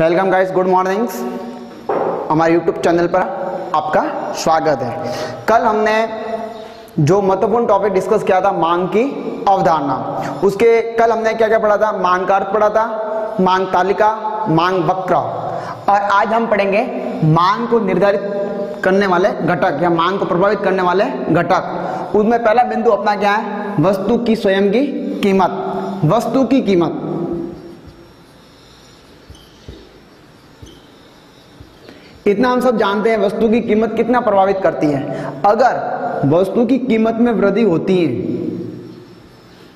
Welcome guys good mornings हमारे YouTube channel पर आपका स्वागत है। कल हमने जो महत्वपूर्ण टॉपिक डिस्कस किया था, मांग की अवधारणा। उसके कल हमने क्या क्या पढ़ा था? मांग का अर्थ पढ़ा था, मांग तालिका, मांग वक्र। और आज हम पढ़ेंगे मांग को निर्धारित करने वाले घटक या मांग को प्रभावित करने वाले घटक। उसमें पहला बिंदु अपना क्या है? वस्तु की स्वयं की कीमत। वस्तु की कीमत। इतना हम सब जानते हैं वस्तु की कीमत कितना प्रभावित करती है। अगर वस्तु की कीमत में वृद्धि होती है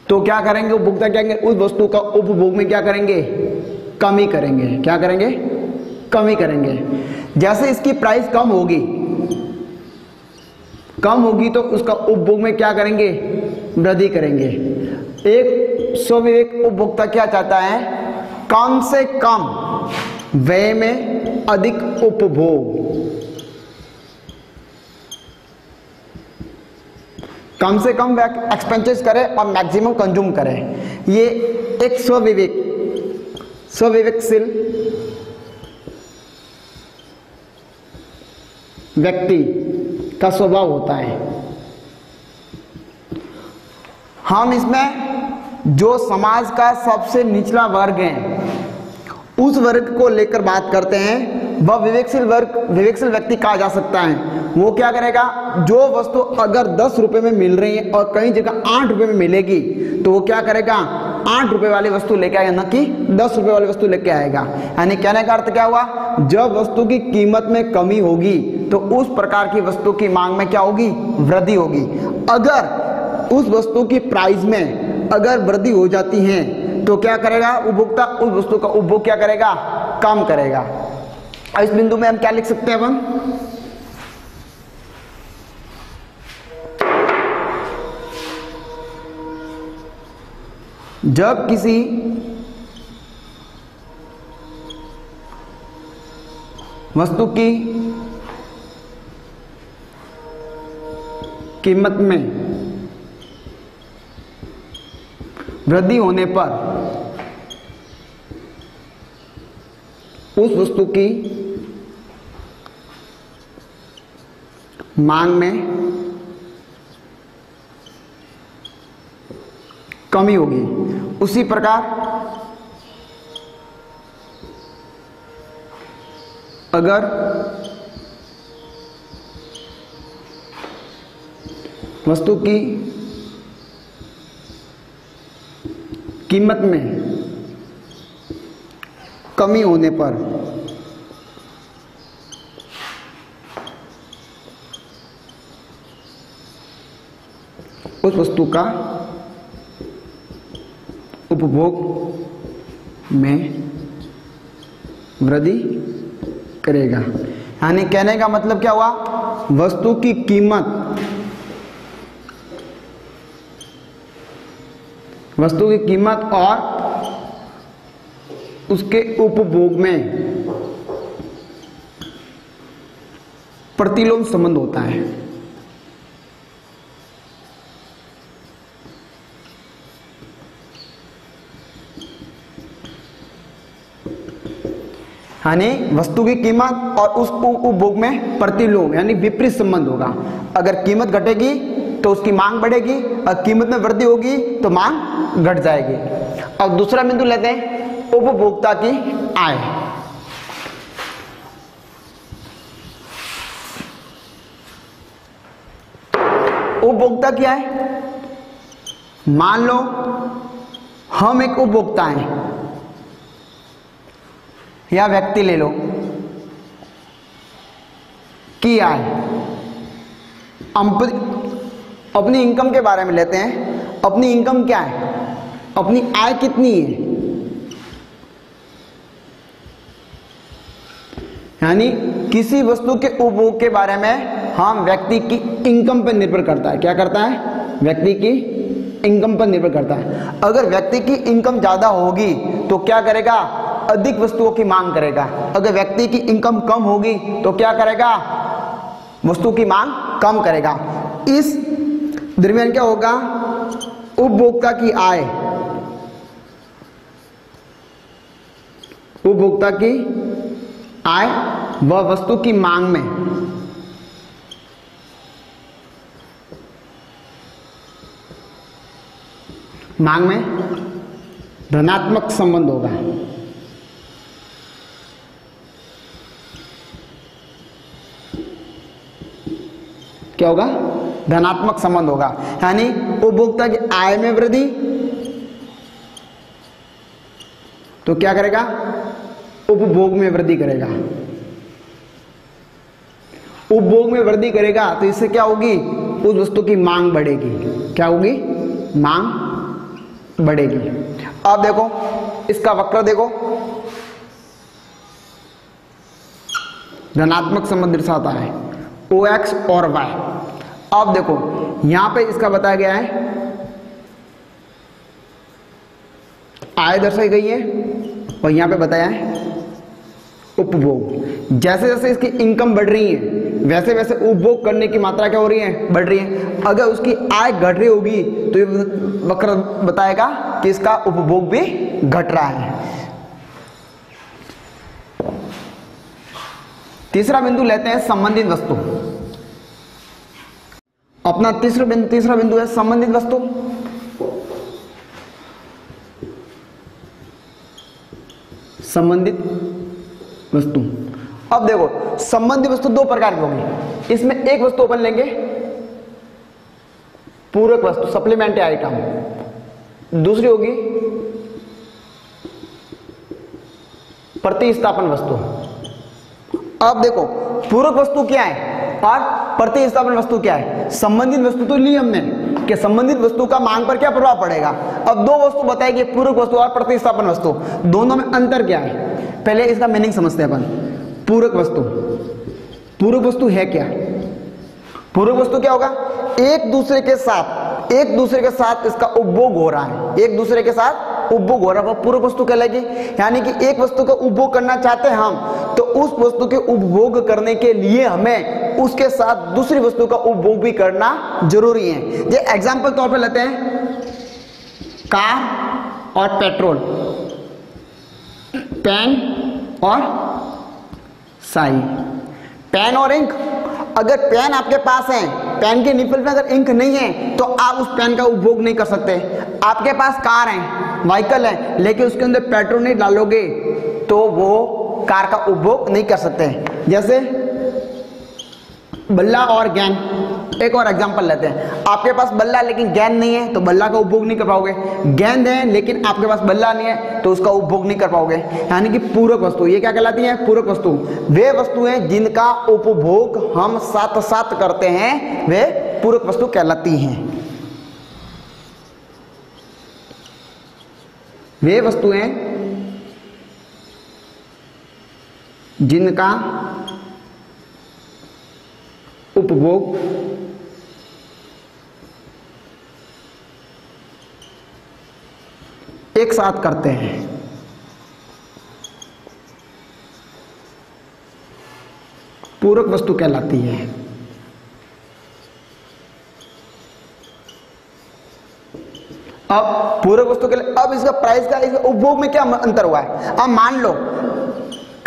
तो क्या करेंगे? उपभोक्ता क्या उस वस्तु का उपभोग में क्या करेंगे? कमी करेंगे। क्या करेंगे? कमी करेंगे। जैसे इसकी प्राइस कम होगी कम होगी तो उसका उपभोग में क्या करेंगे? वृद्धि करेंगे। एक स्वविवेक उपभोक्ता क्या चाहता है? कम से कम व्यय में अधिक उपभोग। कम से कम एक्सपेंसेस करें और मैक्सिमम कंज्यूम करें। ये एक स्वविवेक, स्वविवेकशील व्यक्ति का स्वभाव होता है। हम इसमें जो समाज का सबसे निचला वर्ग है, उस वर्ग को लेकर बात करते हैं वह विवेकशील वर्ग, विवेकशील व्यक्ति कहा जा सकता है। वो क्या करेगा? जो वस्तु अगर दस रुपए में मिल रही है और कई जगह आठ रुपए में मिलेगी तो वो क्या करेगा? आठ रुपए वाली वस्तु लेके आएगा, न कि दस रुपए वाली वस्तु लेके आएगा। यानी कहने का अर्थ क्या हुआ? जब वस्तु की कीमत में कमी होगी तो उस प्रकार की वस्तु की मांग में क्या होगी? वृद्धि होगी। अगर उस वस्तु की प्राइस में अगर वृद्धि हो जाती है तो क्या करेगा? उपभोक्ता उस वस्तु का उपभोग क्या करेगा? कम करेगा। और इस बिंदु में हम क्या लिख सकते हैं अपन जब किसी वस्तु की कीमत में वृद्धि होने पर उस वस्तु की मांग में कमी होगी। उसी प्रकार अगर वस्तु की कीमत में कमी होने पर उस वस्तु का उपभोग में वृद्धि करेगा। यानी कहने का मतलब क्या हुआ? वस्तु की कीमत। वस्तु की कीमत और उसके उपभोग में प्रतिलोम संबंध होता है। यानी वस्तु की कीमत और उस उपभोग में प्रतिलोम, यानी विपरीत संबंध होगा। अगर कीमत घटेगी तो उसकी मांग बढ़ेगी, और कीमत में वृद्धि होगी तो मांग घट जाएगी। अब दूसरा बिंदु लेते हैं, उपभोक्ता की आय। उपभोक्ता की आय, मान लो, हम एक उपभोक्ता हैं। या व्यक्ति ले लो। की आय? अपनी इनकम के बारे में लेते हैं। अपनी इनकम क्या है? अपनी आय कितनी है? यानी किसी वस्तु के उपभोग के बारे में हम व्यक्ति की इनकम पर निर्भर करता है। क्या करता है? व्यक्ति की इनकम पर निर्भर करता है। अगर व्यक्ति की इनकम ज़्यादा होगी तो क्या करेगा? अधिक वस्तुओं की मांग करेगा। अगर व्यक्ति की इनकम कम होगी तो क्या करेगा? वस्तु की मांग कम करेगा। इस दरमियान क्या होगा? उपभोक्ता की आय। उपभोक्ता की आय व वस्तु की मांग में। मांग में धनात्मक संबंध होगा। क्या होगा? धनात्मक संबंध होगा। यानी उपभोक्ता की आय में वृद्धि। तो क्या करेगा? उपभोग में वृद्धि करेगा। उपभोग में वृद्धि करेगा तो इससे क्या होगी? उस वस्तु की मांग बढ़ेगी। क्या होगी? मांग बढ़ेगी। अब देखो, इसका वक्र देखो। धनात्मक संबंध दर्शाता है। ओ एक्स और वाई अब देखो, यहाँ पे इसका बताया गया है। आय दर्शाई गई है और यहाँ पे बताया है उपभोग। जैसे जैसे इसकी इनकम बढ़ रही है, वैसे वैसे उपभोग करने की मात्रा क्या हो रही है? बढ़ रही है। अगर उसकी आय घट रही होगी तो ये वक्र बताएगा कि इसका उपभोग भी घट रहा है। तीसरा बिंदु लेते हैं संबंधित वस्तु। अपना तीसरा बिंदु तीसरा बिंदु है संबंधित वस्तु। संबंधित वस्तु। अब देखो, संबंधित वस्तु दो प्रकार की होगी। इसमें एक वस्तु अपन लेंगे, पूरक वस्तु सप्लीमेंट्री आइटम दूसरी होगी, प्रतिस्थापन वस्तु। अब देखो, पूरक वस्तु क्या है? और प्रतिस्थापन वस्तु क्या है? संबंधित वस्तु तो ली हमने, कि संबंधित वस्तु का मांग पर क्या प्रभाव पड़ेगा? अब दो वस्तु बताएगी पूरक वस्तु और प्रतिस्थापन वस्तु, दोनों में अंतर क्या है? पहले इसका मीनिंग समझते हैं अपन। पूरक वस्तु। पूरक वस्तु है क्या? पूरक वस्तु क्या होगा? एक दूसरे के साथ, एक दूसरे के साथ इसका उपभोग हो रहा है। एक दूसरे के साथ उपभोग हो रहा है। पूरक वस्तु कहलाएगी। यानी कि एक वस्तु का उपभोग करना चाहते हैं हम तो उस वस्तु के उपभोग करने के लिए हमें उसके साथ दूसरी वस्तु का उपभोग भी करना ज़रूरी है। ये एग्ज़ाम्पल तौर पे लेते हैं। कार और पेट्रोल। पेन और साई। पेन और इंक। अगर पेन आपके पास है, पेन के निपल में अगर इंक नहीं है तो आप उस पेन का उपभोग नहीं कर सकते। आपके पास कार है व्हीकल है, लेकिन उसके अंदर पेट्रोल नहीं डालोगे तो वो कार का उपभोग नहीं कर सकते जैसे बल्ला और गैन। एक और एग्जांपल लेते हैं। आपके पास बल्ला लेकिन गेंद नहीं है तो बल्ला का उपभोग नहीं कर पाओगे। गेंद है, लेकिन आपके पास बल्ला नहीं है तो उसका उपभोग नहीं कर पाओगे। यानी कि पूरक वस्तु। ये क्या कहलाती है? पूरक वस्तु। वे वस्तु वस्तुएँ जिनका उपभोग हम साथ साथ करते हैं। वे पूरक वस्तु कहलाती हैं। वे वस्तुएँ जिनका उपभोग एक साथ करते हैं। पूरक वस्तु कहलाती है। अब पूरक वस्तु के लिए, अब इसका प्राइस का, इसका उपभोग में क्या अंतर हुआ है? अब मान लो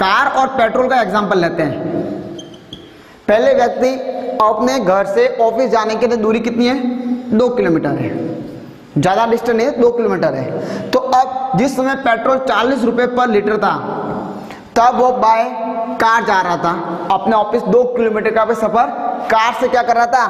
कार और पेट्रोल का एग्ज़ाम्पल लेते हैं। पहले व्यक्ति अपने घर से ऑफ़िस जाने के लिए दूरी कितनी है? दो किलोमीटर है। ज़्यादा डिस्टेंस नहीं है, दो किलोमीटर है। तो अब जिस समय पेट्रोल चालीस रुपए पर लीटर था, तब वो बाय कार जा रहा था। अपने ऑफ़िस दो किलोमीटर का सफ़र कार से क्या कर रहा था?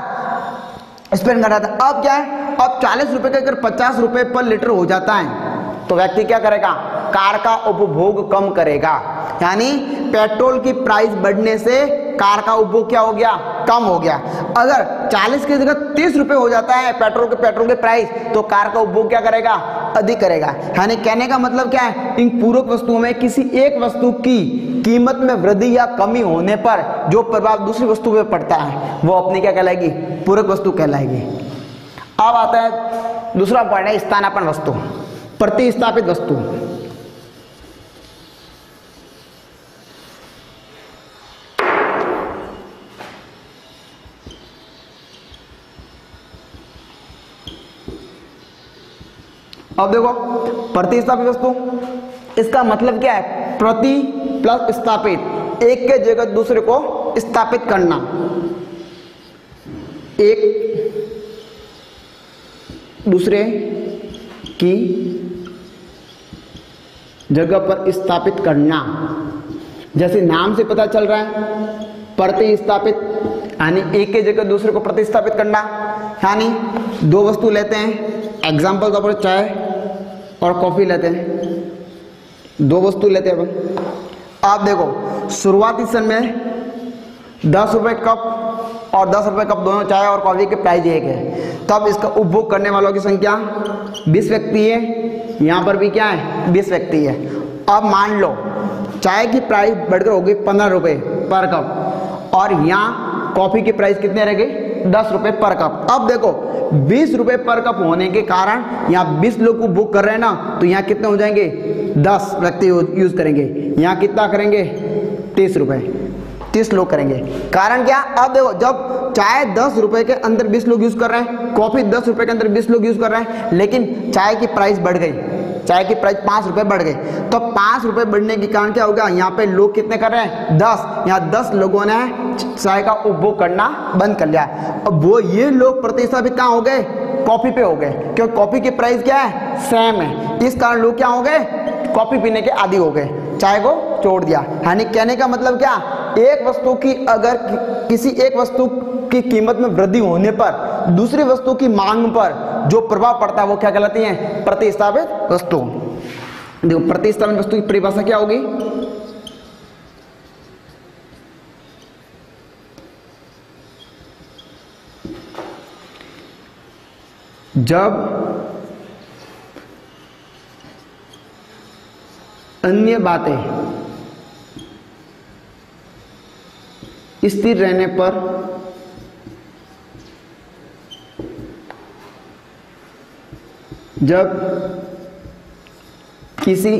स्पेंड कर रहा था। अब क्या है? अब चालीस रुपए का अगर पचास रुपए पर लीटर हो जाता है तो व्यक्ति क्या करेगा? कार का उपभोग कम करेगा। यानी पेट्रोल की प्राइस बढ़ने से कार का उपभोग क्या हो गया? कम हो गया। अगर 40 की जगह 30 रुपए हो जाता है पेट्रोल के पेट्रोल के प्राइस तो कार का उपभोग क्या करेगा? अधिक करेगा। यानी कहने का मतलब क्या है? इन पूरक वस्तुओं में किसी एक वस्तु की कीमत में वृद्धि या कमी होने पर जो प्रभाव दूसरी वस्तु पे पड़ता है, वो अपनी क्या कहलाएगी? पूरक वस्तु कहलाएगी। अब आता है दूसरा पॉइंट है स्थानापन वस्तु, प्रतिस्थापित वस्तु। अब देखो, प्रतिस्थापित वस्तु, इसका मतलब क्या है? प्रति प्लस स्थापित, एक के जगह दूसरे को स्थापित करना। एक, दूसरे की जगह पर स्थापित करना। जैसे नाम से पता चल रहा है, प्रतिस्थापित, यानी एक के जगह दूसरे को प्रतिस्थापित करना। यानी दो वस्तु लेते हैं एग्ज़ाम्पल तौर चाय और कॉफ़ी लेते हैं। दो वस्तु लेते हैं आप देखो, शुरुआती समय में दस रुपये कप और दस रुपये कप दोनों चाय और कॉफ़ी के प्राइस एक है। तब इसका उपभोग करने वालों की संख्या बीस व्यक्ति है। यहाँ पर भी क्या है? बीस व्यक्ति है। अब मान लो, चाय की प्राइस बढ़कर होगी पंद्रह रुपये पर कप और यहाँ कॉफ़ी की प्राइस कितने रह गई? दस रुपये पर कप। अब देखो बीस रुपए पर कप होने के कारण यहाँ बीस लोग को बुक कर रहे हैं ना तो यहाँ कितने हो जाएँगे? दस व्यक्ति यूज़ करेंगे। यहाँ कितना करेंगे? तीस रुपए। तीस लोग करेंगे। कारण क्या? अब देखो, जब चाय दस रुपए के अंदर बीस लोग यूज़ कर रहे हैं, कॉफ़ी दस रुपए के अंदर बीस लोग यूज़ कर रहे हैं, लेकिन चाय की प्राइस बढ़ गई। चाय की प्राइस पाँच रुपए बढ़ गई। तो पाँच रुपए बढ़ने के कारण क्या होगा यहाँ पे लोग कितने कर रहे हैं? दस। यहाँ दस लोगों ने चाय का उपभोग करना बंद कर लिया अब वो ये लोग प्रतिस्थापित कहाँ हो गए? कॉफ़ी पे हो गए। क्योंकि कॉफ़ी की प्राइस क्या है? सेम है। इस कारण लोग क्या हो गए? कॉफ़ी पीने के आदि हो गए। चाय को छोड़ दिया। यानी कहने का मतलब क्या? एक वस्तु की अगर किसी एक वस्तु की कीमत में वृद्धि होने पर, दूसरी वस्तु की मांग पर जो प्रभाव पड़ता है, वो क्या कहलाती है? प्रतिस्थापित वस्तु। देखो, प्रतिस्थापित वस्तु की परिभाषा क्या होगी? जब अन्य बातें स्थिर रहने पर जब किसी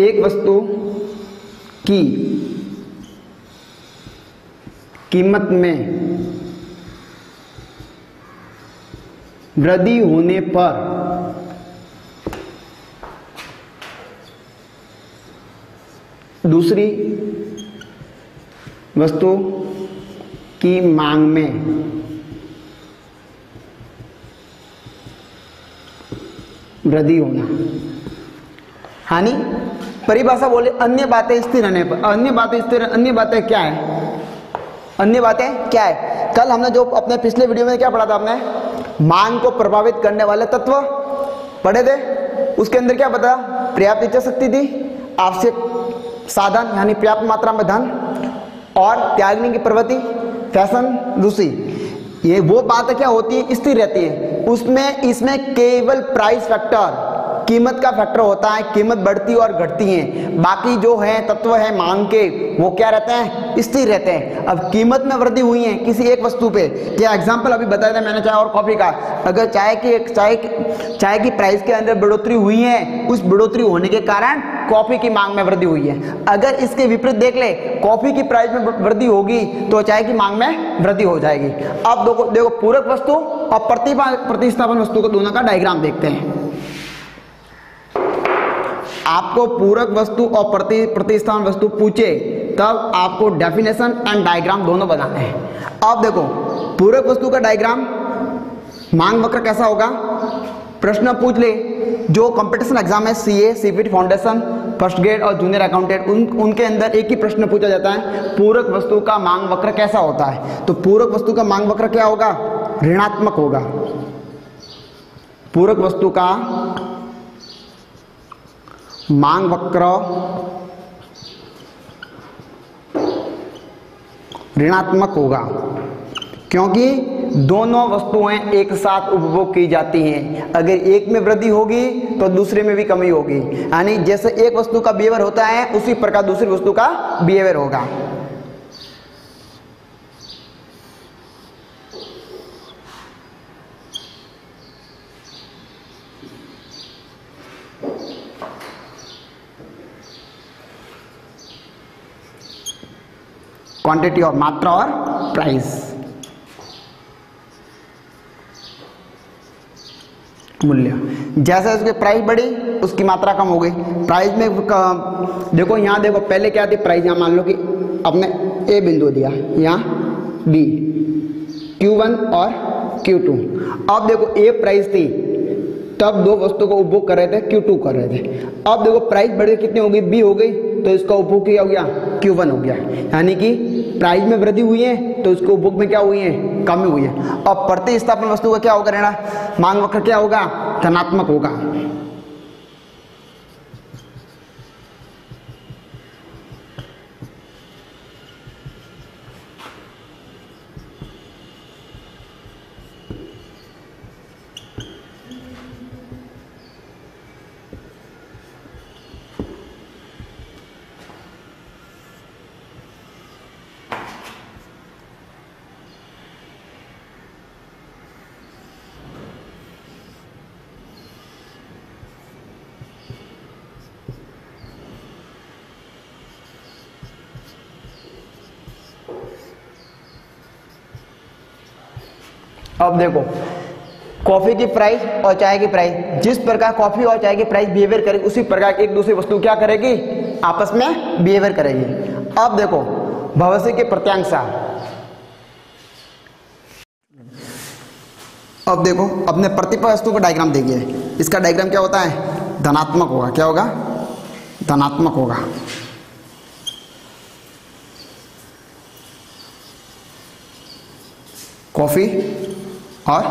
एक वस्तु की कीमत में वृद्धि होने पर दूसरी वस्तु की मांग में वृद्धि होना। हानि? परिभाषा बोले, अन्य बातें स्थिर रहने पर। अन्य बातें स्थिर, अन्य बातें क्या है? अन्य बातें क्या है? कल हमने जो अपने पिछले वीडियो में क्या पढ़ा था आपने? मांग को प्रभावित करने वाले तत्व। पढ़े थे? उसके अंदर क्या बता पर्याप्त इच्छा शक्ति थी, आवश्यक साधन, यानी पर्याप्त मात्रा में धन, और त्यागने की प्रवृत्ति, फ़ैशन रूसी ये वो बात क्या होती है? स्थिर रहती है। उसमें, इसमें केवल प्राइस फैक्टर कीमत का फैक्टर होता है, कीमत बढ़ती और घटती है। बाकी जो है, तत्व है, मांग के, वो क्या रहते हैं? स्थिर रहते हैं। अब कीमत में वृद्धि हुई है किसी एक वस्तु पे, क्या एग्जांपल अभी बताया था मैंने, चाय और कॉफ़ी का। अगर चाय की, चाय चाय की प्राइस के अंदर बढ़ोतरी हुई है, उस बढ़ोतरी होने के कारण कॉफ़ी की मांग में वृद्धि हुई है। अगर इसके विपरीत देख ले, कॉफ़ी की प्राइस में वृद्धि होगी तो चाय की मांग में वृद्धि हो जाएगी। अब देखो देखो, पूरक वस्तु और प्रतिस्थापन वस्तु को दोनों का डायग्राम देखते हैं। आपको पूरक वस्तु और प्रति प्रतिस्थान वस्तु पूछे, तब आपको डेफिनेशन एंड डायग्राम दोनों बनाने हैं। अब देखो, पूरक वस्तु का डायग्राम मांग वक्र कैसा होगा? प्रश्न पूछ ले, जो कंपटीशन एग्ज़ाम है C A C foundation first grade और जूनियर अकाउंटेंट, उन, उनके अंदर एक ही प्रश्न पूछा जाता है, पूरक वस्तु का मांग वक्र कैसा होता है? तो पूरक वस्तु का मांग वक्र क्या होगा? ऋणात्मक होगा। पूरक वस्तु का मांग वक्र ऋणात्मक होगा। क्योंकि दोनों वस्तुएँ एक साथ उपभोग की जाती हैं। अगर एक में वृद्धि होगी तो दूसरे में भी कमी होगी। यानी जैसे एक वस्तु का बिहेवियर होता है, उसी प्रकार दूसरी वस्तु का बिहेवियर होगा। क्वांटिटी और मात्रा और प्राइस मूल्य। जैसे उसकी प्राइस बढ़ी, उसकी मात्रा कम हो गई। प्राइस में देखो, यहाँ देखो, पहले क्या थी? प्राइस यहाँ मान लो कि अपने ए बिंदु दिया। यहाँ बी क्यू वन और क्यू टू अब देखो ए प्राइस थी। तब दो वस्तु को उपभोग कर रहे थे क्यू टू कर रहे थे। अब देखो प्राइस बढ़, कितनी हो गई? बी हो गई तो इसका उपभोग क्या हो गया क्यू वन हो गया। यानी कि प्राइस में वृद्धि हुई है तो उसको बुक में क्या हुई है? कमी हुई है। अब प्रति स्थापन वस्तु का क्या होगा रहना? मांग वक्र क्या होगा? धनात्मक होगा। अब देखो, कॉफ़ी की प्राइस और चाय की प्राइस जिस प्रकार कॉफ़ी और चाय की प्राइस बिहेवियर करेगी, उसी प्रकार एक दूसरी वस्तु क्या करेगी? आपस में बिहेवियर करेगी। अब देखो, भविष्य की प्रत्यांशा। अब देखो, अपने प्रतिपा वस्तु का डायग्राम देखिए। इसका डायग्राम क्या होता है? धनात्मक होगा। क्या होगा? धनात्मक होगा। कॉफ़ी और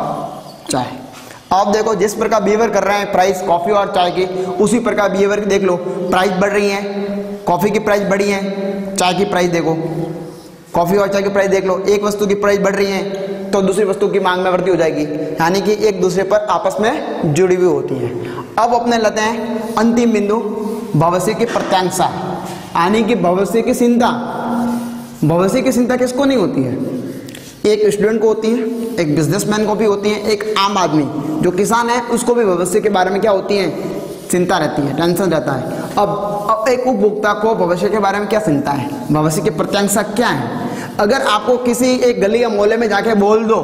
चाय। अब देखो, जिस प्रकार बिहेवियर कर रहे हैं प्राइस कॉफ़ी और चाय की, उसी प्रकार बिहेवियर देख लो। प्राइस बढ़ रही है। कॉफ़ी की प्राइस बढ़ी है। चाय की प्राइस देखो। कॉफ़ी और चाय की प्राइस देख लो। एक वस्तु की प्राइस बढ़ रही है तो दूसरी वस्तु की मांग में वृद्धि हो जाएगी। यानी कि एक दूसरे पर आपस में जुड़ी हुई होती है। अब अपने लेते हैं अंतिम बिंदु, भविष्य की प्रत्यांशा। यानी कि भविष्य की चिंता। भविष्य की चिंता किसको नहीं होती है? एक स्टूडेंट को होती है एक बिजनेसमैन को भी होती है एक आम आदमी जो किसान है उसको भी भविष्य के बारे में क्या होती है चिंता रहती है टेंशन रहता है। अब, अब एक उपभोक्ता को भविष्य के बारे में क्या चिंता है? भविष्य की प्रत्यांशा क्या है? अगर आपको किसी एक गली या मोहल्ले में जाके बोल दो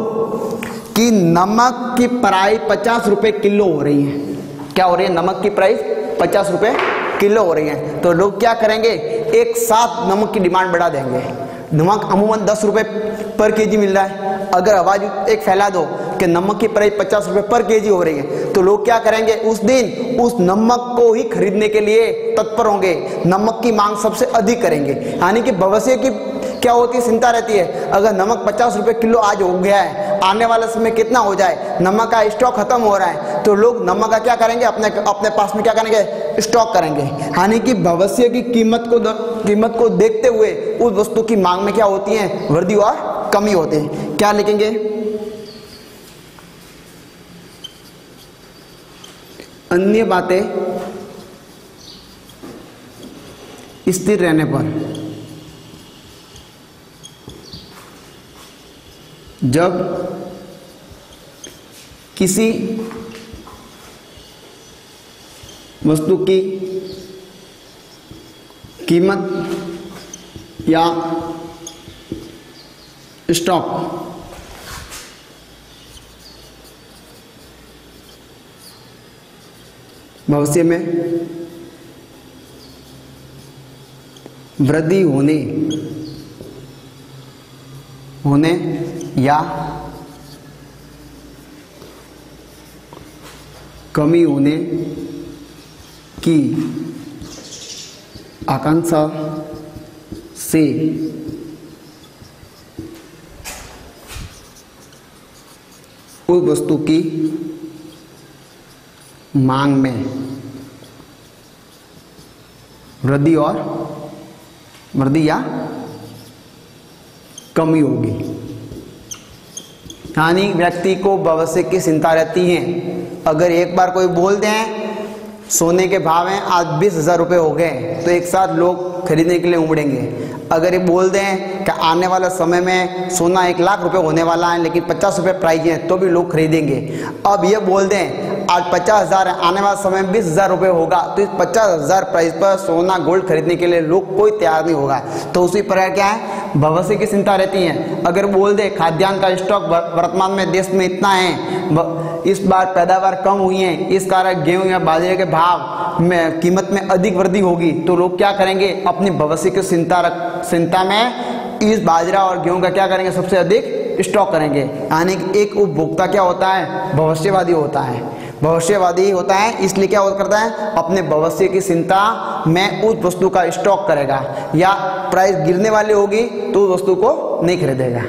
कि नमक की प्राइस पचास रुपये किलो हो रही है क्या हो रही है नमक की प्राइस पचास रुपये किलो हो रही है तो लोग क्या करेंगे? एक साथ नमक की डिमांड बढ़ा देंगे। नमक अमूमन दस रुपये पर केजी मिल रहा है। अगर आवाज़ एक फैला दो कि नमक की प्राइस पचास रुपए पर केजी हो रही है तो लोग क्या करेंगे? उस दिन उस नमक को ही खरीदने के लिए तत्पर होंगे। नमक की मांग सबसे अधिक करेंगे। यानी कि भविष्य की क्या होती है? चिंता रहती है। अगर नमक पचास रुपए किलो आज हो गया है, आने वाले समय कितना हो जाए? नमक का स्टॉक खत्म हो रहा है। तो लोग नमक का क्या करेंगे? अपने अपने पास में क्या करेंगे? स्टॉक करेंगे। यानी कि भविष्य की कीमत को कीमत को देखते हुए उस वस्तु की मांग में क्या होती है? वृद्धि और कमी होती है। क्या लिखेंगे? अन्य बातें स्थिर रहने पर। जब किसी वस्तु की कीमत या स्टॉक। भविष्य में वृद्धि होने होने या कमी होने की आकांक्षा से उस वस्तु की मांग में वृद्धि और वृद्धि या कमी होगी। यानी व्यक्ति को भविष्य की चिंता रहती है। अगर एक बार कोई बोल दें सोने के भाव हैं, आज बीस हज़ार रुपये हो गए तो एक साथ लोग खरीदने के लिए उमड़ेंगे। अगर ये बोल दें कि आने वाले समय में सोना एक लाख रुपए होने वाला है, लेकिन पचास रुपये प्राइस है तो भी लोग खरीदेंगे। अब ये बोल दें, आज पचास हज़ार है, आने वाले समय में बीस हज़ार रुपये होगा तो इस पचास हज़ार प्राइस पर सोना गोल्ड खरीदने के लिए लोग कोई तैयार नहीं होगा। तो उसी प्रकार क्या है? भविष्य की चिंता रहती है। अगर बोल दे, खाद्यान्न का स्टॉक वर्तमान में देश में इतना है इस बार पैदावार कम हुई है, इस कारण गेहूँ या बाजरे के भाव में, कीमत में अधिक वृद्धि होगी तो लोग क्या करेंगे? अपने भविष्य की चिंता रख, चिंता में इस बाजरा और गेहूँ का क्या करेंगे? सबसे अधिक स्टॉक करेंगे। यानी एक उपभोक्ता क्या होता है? भविष्यवादी होता है। भविष्यवादी होता है, इसलिए क्या करता है? अपने भविष्य की चिंता में उस वस्तु का स्टॉक करेगा। या प्राइस गिरने वाली होगी तो उस वस्तु को नहीं खरीदेगा।